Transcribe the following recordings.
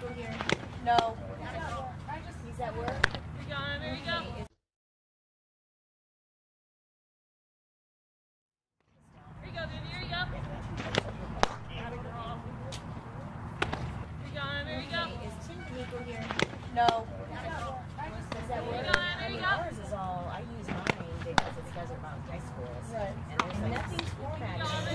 people here? No. He's at work. We go. Here you go, baby. You go. We go. Is Tim Nico? No. Ours is all, I use mine because it's Desert Mountain High School. Right. And there's like, nothing's formatted.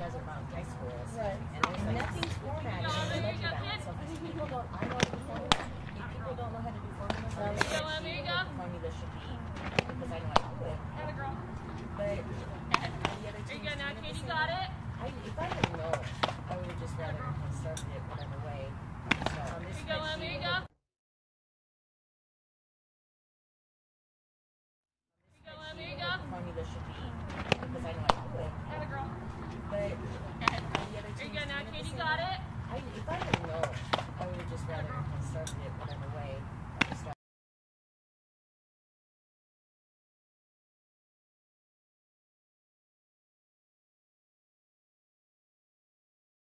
does high schools. Right. And like, nothing's formatted in. So these people don't, I know people don't know how to do formulas. So I was like, I formula should be because I know I do it. Have a girl. But the other teams, you got, Katie got it? I, if I didn't know, I would have just rather conserved it whatever way. So on this Here you go, Emma. Here you go. Formula should be